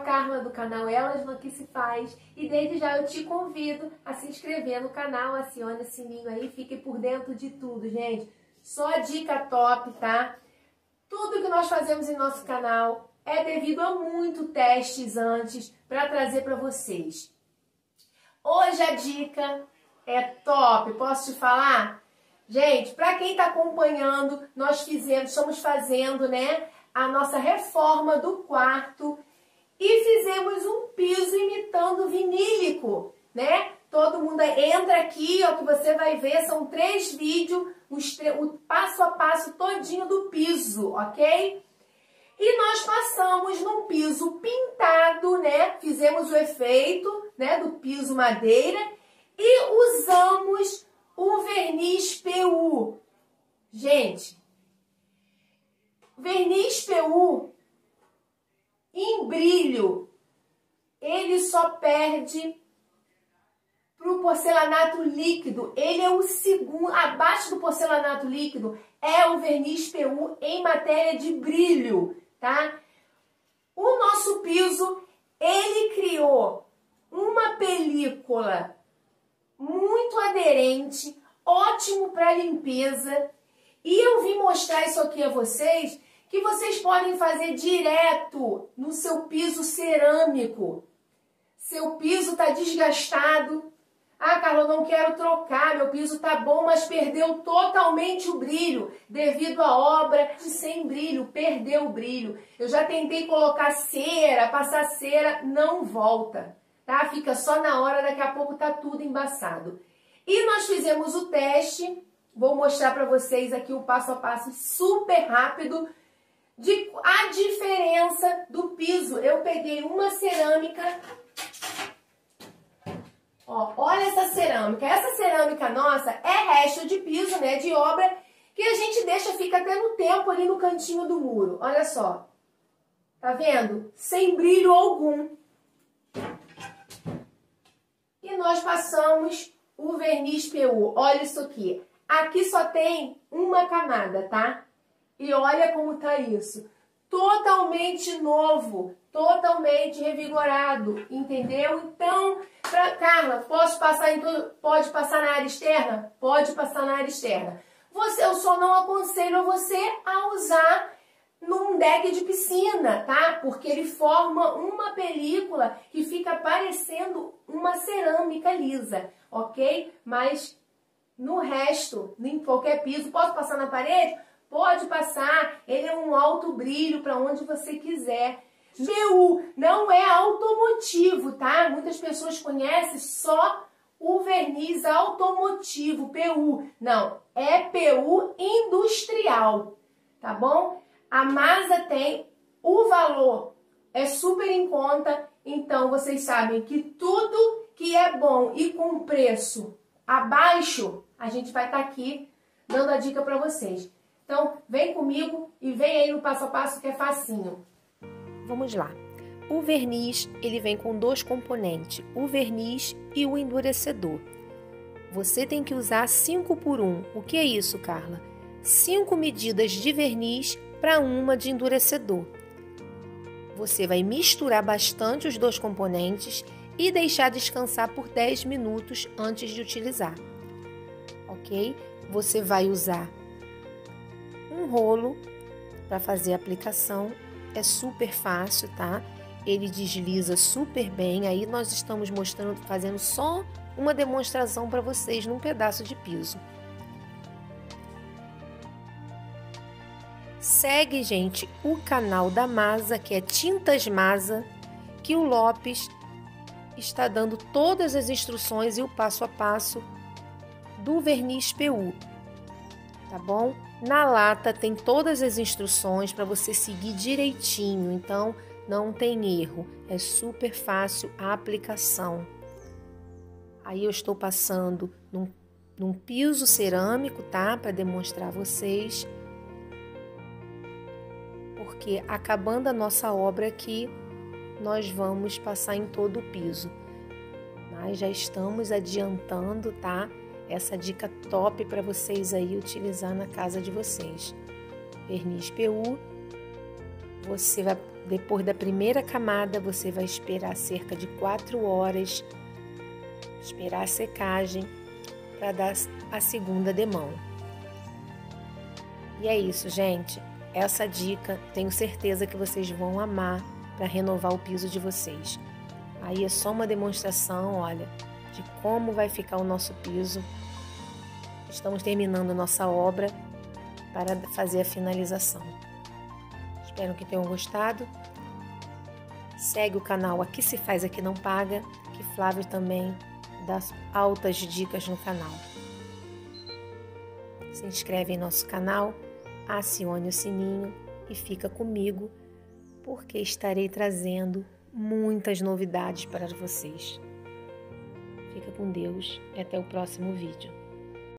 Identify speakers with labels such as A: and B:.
A: Carla do canal Elas no Que Se Faz e desde já eu te convido a se inscrever no canal, acione o sininho aí, fique por dentro de tudo, gente. Só dica top, tá? Tudo que nós fazemos em nosso canal é devido a muito testes antes para trazer para vocês. Hoje a dica é top, posso te falar? Gente, para quem está acompanhando, nós fizemos, estamos fazendo, né, a nossa reforma do quarto e fizemos um piso imitando vinílico, né? Todo mundo entra aqui, ó, que você vai ver, são três vídeos, o passo a passo todinho do piso, ok? E nós passamos num piso pintado, né? Fizemos o efeito, né, do piso madeira e usamos o verniz PU. Gente, verniz PU em brilho, ele só perde para o porcelanato líquido. Ele é o segundo, abaixo do porcelanato líquido, é o verniz PU em matéria de brilho, tá? O nosso piso, ele criou uma película muito aderente, ótimo para limpeza. E eu vim mostrar isso aqui a vocês que vocês podem fazer direto no seu piso cerâmico. Seu piso está desgastado. Ah, eu não quero trocar, meu piso está bom, mas perdeu totalmente o brilho devido à obra sem brilho, perdeu o brilho. Eu já tentei colocar cera, passar cera, não volta, tá? Fica só na hora, daqui a pouco tá tudo embaçado. E nós fizemos o teste, vou mostrar para vocês aqui o passo a passo super rápido de a diferença do piso. Eu peguei uma cerâmica. Ó, olha essa cerâmica. Essa cerâmica nossa é resto de piso, né, de obra, que a gente deixa, fica até no tempo ali no cantinho do muro. Olha só. Tá vendo? Sem brilho algum. E nós passamos o verniz PU. Olha isso aqui. Aqui só tem uma camada, tá? E olha como tá isso. Totalmente novo, totalmente revigorado, entendeu? Então, pra, Carla, posso passar em tudo? Pode passar na área externa? Pode passar na área externa. Você, eu só não aconselho você a usar num deck de piscina, tá? Porque ele forma uma película que fica parecendo uma cerâmica lisa, ok? Mas no resto, em qualquer piso, posso passar na parede? Pode passar, ele é um alto brilho para onde você quiser. PU não é automotivo, tá? Muitas pessoas conhecem só o verniz automotivo, PU. Não, é PU industrial, tá bom? A Masa tem o valor, é super em conta, então vocês sabem que tudo que é bom e com preço abaixo, a gente vai estar tá aqui dando a dica para vocês. Então, vem comigo e vem aí no passo a passo que é facinho.
B: Vamos lá. O verniz, ele vem com dois componentes, o verniz e o endurecedor. Você tem que usar 5 por 1. Um. O que é isso, Carla? 5 medidas de verniz para uma de endurecedor. Você vai misturar bastante os dois componentes e deixar descansar por 10 minutos antes de utilizar. Ok? Você vai usar um rolo para fazer a aplicação. É super fácil, tá? Ele desliza super bem. Aí nós estamos mostrando, fazendo só uma demonstração para vocês num pedaço de piso. Segue, gente, o canal da Masa, que é Tintas Masa, que o Lopes está dando todas as instruções e o passo a passo do verniz PU, tá bom? Na lata tem todas as instruções para você seguir direitinho, então não tem erro, é super fácil a aplicação. Aí eu estou passando num, num piso cerâmico, tá? Para demonstrar a vocês. Porque acabando a nossa obra aqui, nós vamos passar em todo o piso. Mas já estamos adiantando, tá? Essa dica top para vocês aí utilizar na casa de vocês. Verniz PU, você vai, Depois da primeira camada, você vai esperar cerca de 4 horas, esperar a secagem para dar a segunda demão. E é isso, gente. Essa dica tenho certeza que vocês vão amar para renovar o piso de vocês. Aí é só uma demonstração, olha, de como vai ficar o nosso piso. Estamos terminando nossa obra para fazer a finalização. Espero que tenham gostado. Segue o canal Aqui Se Faz Aqui Não Paga, que Flávio também dá altas dicas no canal. Se inscreve em nosso canal, acione o sininho e fica comigo, porque estarei trazendo muitas novidades para vocês. Fica com Deus e até o próximo vídeo.